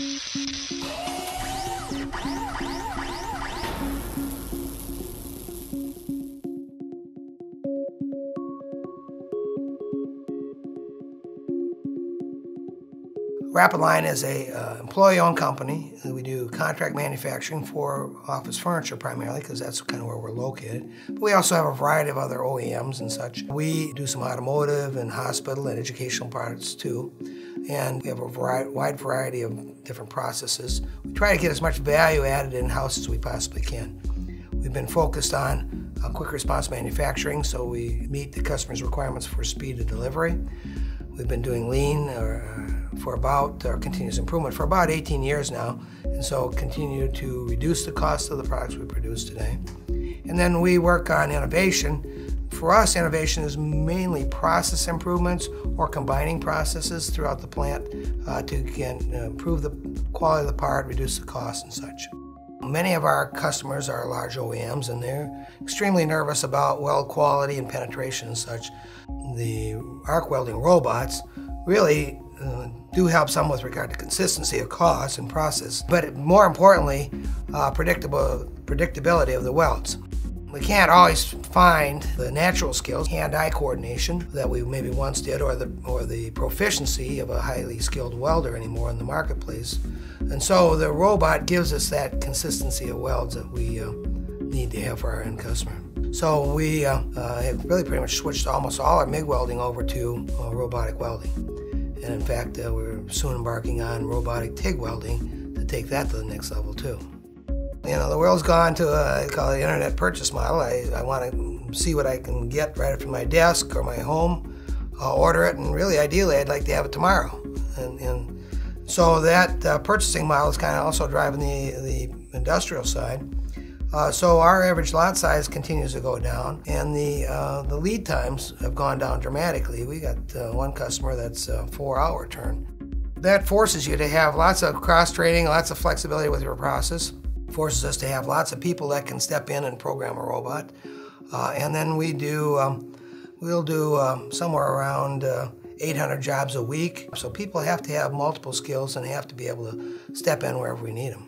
Thank you. RapidLine is a uh, employee-owned company. We do contract manufacturing for office furniture primarily because that's kind of where we're located. But we also have a variety of other OEMs and such. We do some automotive and hospital and educational products too. And we have a variety, wide variety of different processes. We try to get as much value added in-house as we possibly can. We've been focused on uh, quick response manufacturing, so we meet the customer's requirements for speed of delivery. We've been doing lean uh, for about, or continuous improvement for about 18 years now, and so continue to reduce the cost of the products we produce today. And then we work on innovation. For us, innovation is mainly process improvements or combining processes throughout the plant uh, to again, improve the quality of the part, reduce the cost, and such. Many of our customers are large OEMs and they're extremely nervous about weld quality and penetration and such. The arc welding robots really uh, do help some with regard to consistency of cost and process, but more importantly, uh, predictable predictability of the welds. We can't always find the natural skills, hand-eye coordination that we maybe once did, or the or the proficiency of a highly skilled welder anymore in the marketplace. And so the robot gives us that consistency of welds that we uh, need to have for our end customer. So we uh, uh, have really pretty much switched almost all our MIG welding over to uh, robotic welding. And in fact, uh, we're soon embarking on robotic TIG welding to take that to the next level too. You know, the world's gone to a, I call it internet purchase model. I, I want to see what I can get right from my desk or my home. I'll order it, and really, ideally, I'd like to have it tomorrow. And, and so that uh, purchasing model is kind of also driving the, the industrial side. Uh, so our average lot size continues to go down, and the uh, the lead times have gone down dramatically. We got uh, one customer that's a four-hour turn. That forces you to have lots of cross training, lots of flexibility with your process forces us to have lots of people that can step in and program a robot. Uh, and then we do, um, we'll do um, somewhere around uh, 800 jobs a week. So people have to have multiple skills and they have to be able to step in wherever we need them.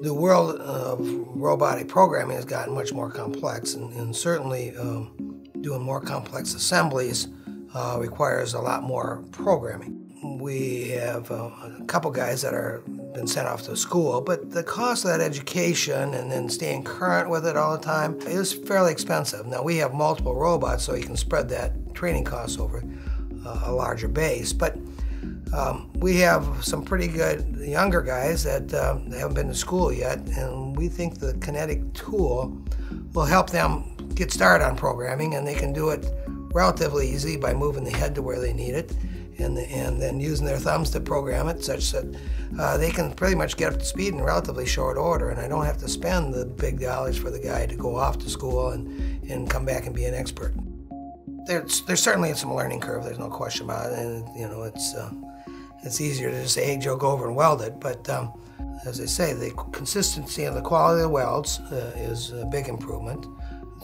The world of robotic programming has gotten much more complex, and, and certainly um, doing more complex assemblies uh, requires a lot more programming. We have uh, a couple guys that are been sent off to school, but the cost of that education and then staying current with it all the time is fairly expensive. Now we have multiple robots, so you can spread that training cost over uh, a larger base. But um, we have some pretty good younger guys that uh, haven't been to school yet, and we think the Kinetiq tool will help them get started on programming, and they can do it relatively easy by moving the head to where they need it and, and then using their thumbs to program it such that uh, they can pretty much get up to speed in relatively short order and I don't have to spend the big dollars for the guy to go off to school and, and come back and be an expert. There's, there's certainly some learning curve, there's no question about it, and you know, it's, uh, it's easier to just say, hey Joe, go over and weld it, but um, as I say, the consistency and the quality of the welds uh, is a big improvement.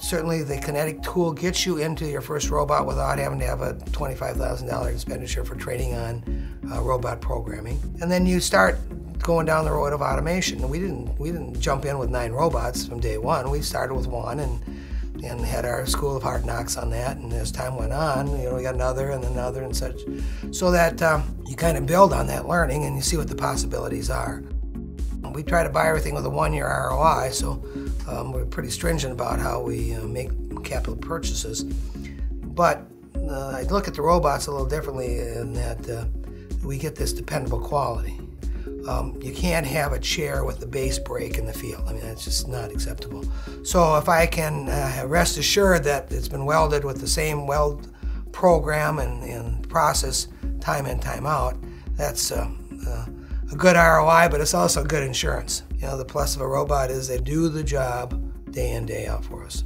Certainly, the Kinetiq tool gets you into your first robot without having to have a $25,000 expenditure for training on uh, robot programming. And then you start going down the road of automation. We didn't we didn't jump in with nine robots from day one. We started with one and and had our school of hard knocks on that. And as time went on, you know, we got another and another and such, so that um, you kind of build on that learning and you see what the possibilities are. We try to buy everything with a one-year ROI, so um, we're pretty stringent about how we uh, make capital purchases. But uh, I look at the robots a little differently in that uh, we get this dependable quality. Um, you can't have a chair with the base break in the field. I mean, that's just not acceptable. So if I can uh, rest assured that it's been welded with the same weld program and, and process time in, time out, that's uh, uh, a good ROI, but it's also good insurance. You know, the plus of a robot is they do the job day in, day out for us.